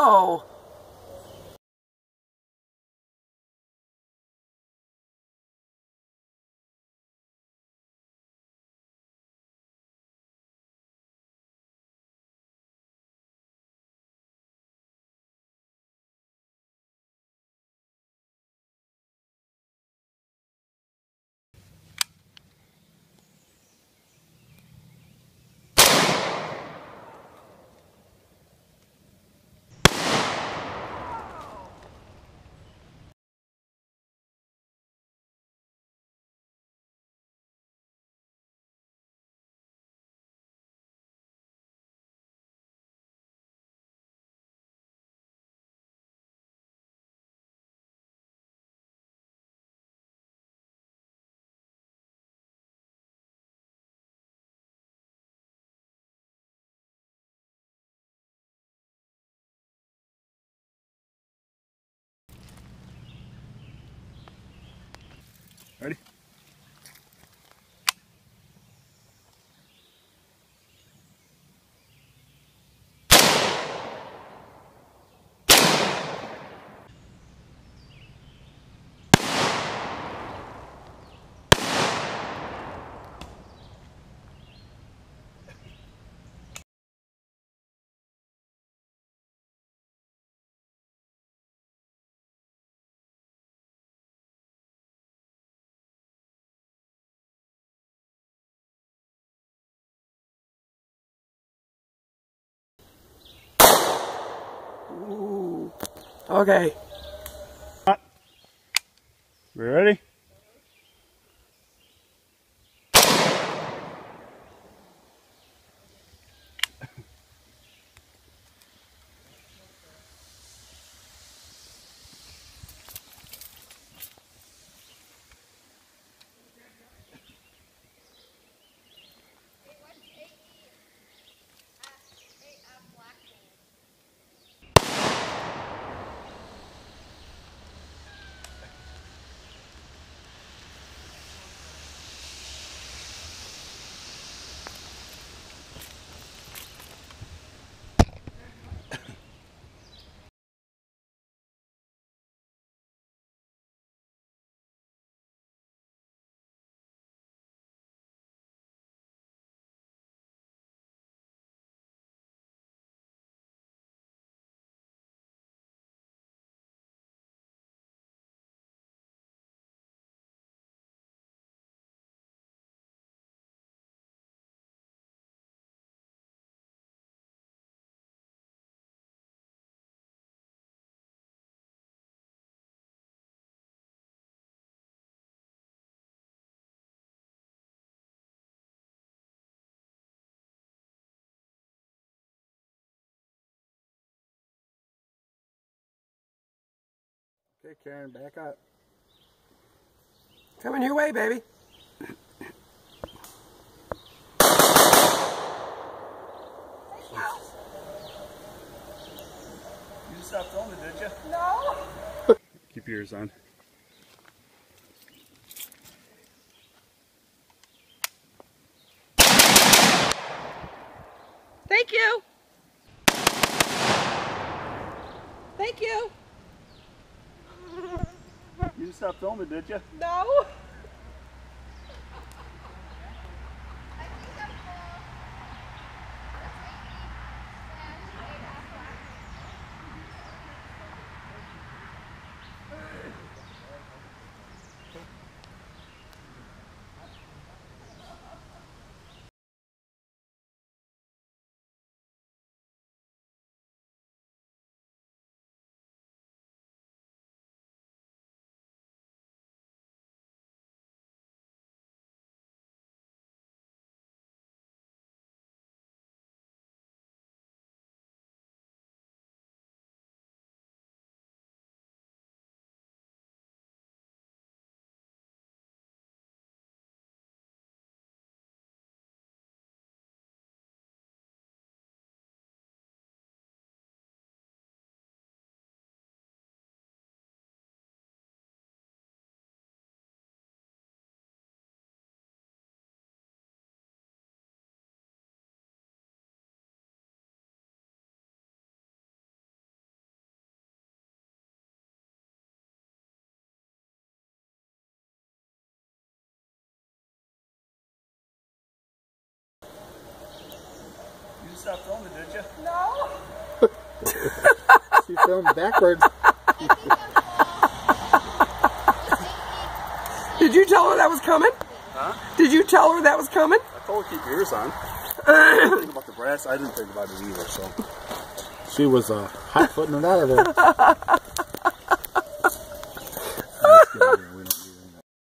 No! Ready? Okay. We ready? Okay, Karen, back up. Coming your way, baby. You just stopped filming, did you? No. Keep yours on. Thank you. Thank you. Stopped filming, did you? No. Stop filming, did you? No. She filmed backwards. Did you tell her that was coming? Huh? Did you tell her that was coming? I told her keep your ears on. I didn't think about the brass. I didn't think about it either, so. She was uh, hot footing it out of there.